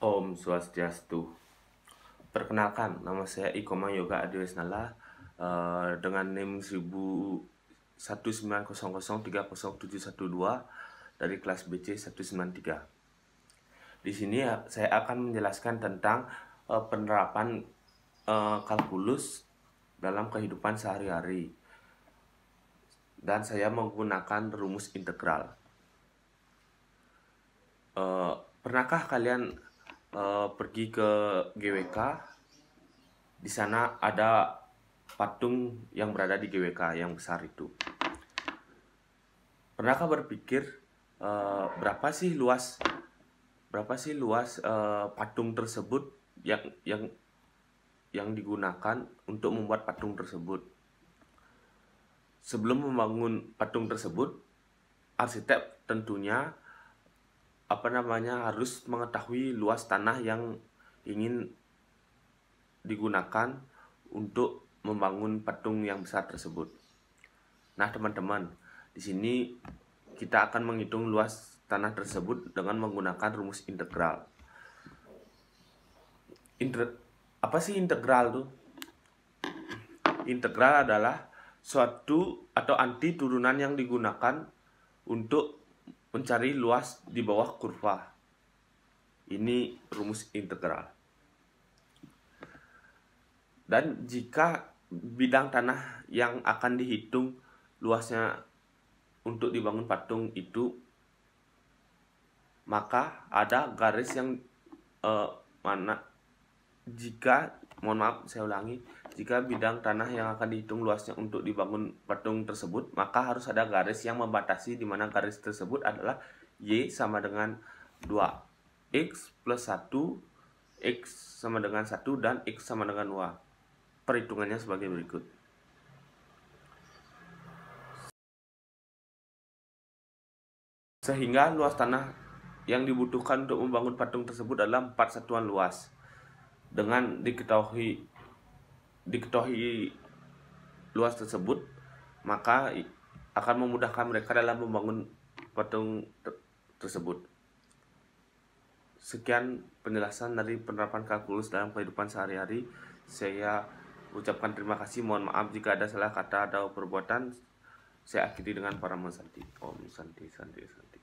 Om Swastiastu. Perkenalkan, nama saya Ikoma Yoga Adiwesnala uh, dengan NIM 190030712 dari kelas BC 193. Di sini ya, saya akan menjelaskan tentang uh, penerapan uh, kalkulus dalam kehidupan sehari-hari. Dan saya menggunakan rumus integral. Uh, pernahkah kalian uh, pergi ke GWK? Di sana ada patung yang berada di GWK yang besar itu. Pernahkah berpikir uh, berapa sih luas berapa sih luas uh, patung tersebut yang yang yang digunakan untuk membuat patung tersebut? Sebelum membangun patung tersebut, arsitek tentunya apa namanya harus mengetahui luas tanah yang ingin digunakan untuk membangun patung yang besar tersebut. Nah, teman-teman, di sini kita akan menghitung luas tanah tersebut dengan menggunakan rumus integral. Inter apa sih integral tuh? Integral adalah suatu atau anti turunan yang digunakan untuk mencari luas di bawah kurva. Ini rumus integral. Dan jika bidang tanah yang akan dihitung luasnya untuk dibangun patung itu maka ada garis yang uh, mana jika mohon maaf saya ulangi. Jika bidang tanah yang akan dihitung luasnya untuk dibangun patung tersebut maka harus ada garis yang membatasi di mana garis tersebut adalah y sama dengan 2 x plus 1 x sama dengan 1 dan x sama dengan 2 perhitungannya sebagai berikut. Sehingga luas tanah yang dibutuhkan untuk membangun patung tersebut adalah empat satuan luas dengan diketahui diketahui luas tersebut maka akan memudahkan mereka dalam membangun patung ter tersebut. Sekian penjelasan dari penerapan kalkulus dalam kehidupan sehari-hari. Saya ucapkan terima kasih. Mohon maaf jika ada salah kata atau perbuatan. Saya akhiri dengan para santi om santi santi santi